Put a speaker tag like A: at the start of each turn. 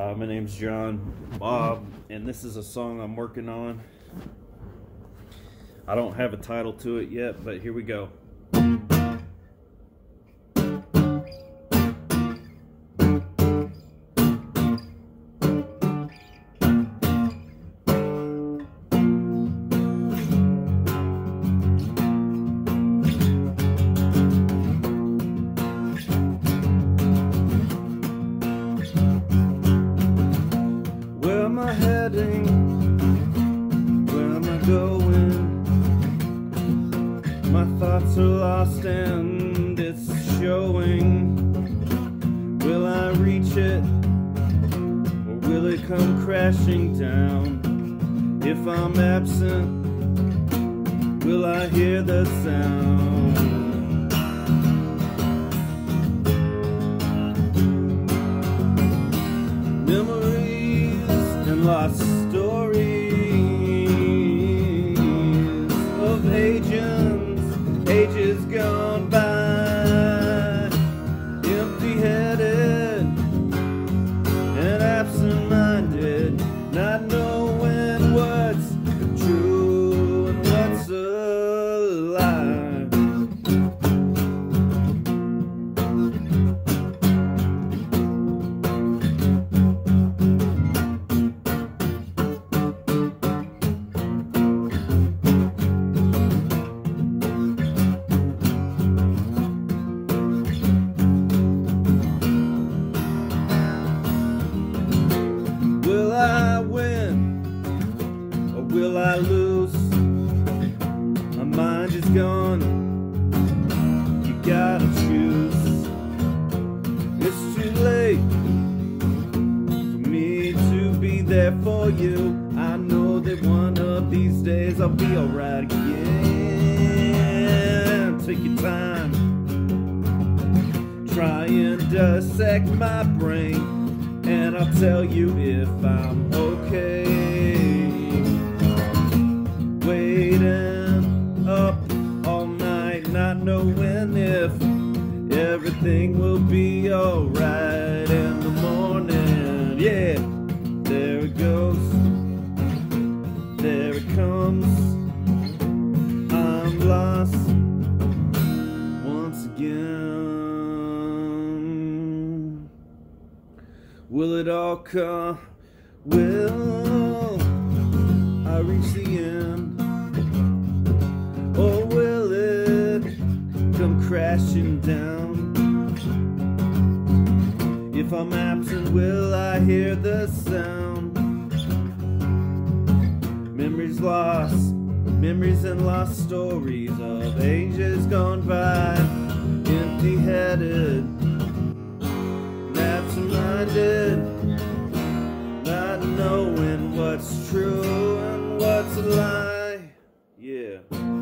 A: Uh, my name's John Baab, and this is a song I'm working on. I don't have a title to it yet, but here we go. Going? My thoughts are lost and it's showing. Will I reach it? Or will it come crashing down? If I'm absent, will I hear the sound? Will I lose? My mind is gone. You gotta choose. It's too late for me to be there for you. I know that one of these days I'll be alright again. Take your time. Try and dissect my brain and I'll tell you if I'm okay. Not knowing if everything will be alright in the morning. Yeah, there it goes, there it comes. I'm lost once again. Will it all come? Will I reach the end? crashing down. If I'm absent, will I hear the sound? Memories lost, memories and lost stories of ages gone by. Empty headed, absent minded, not knowing what's true and what's a lie. Yeah.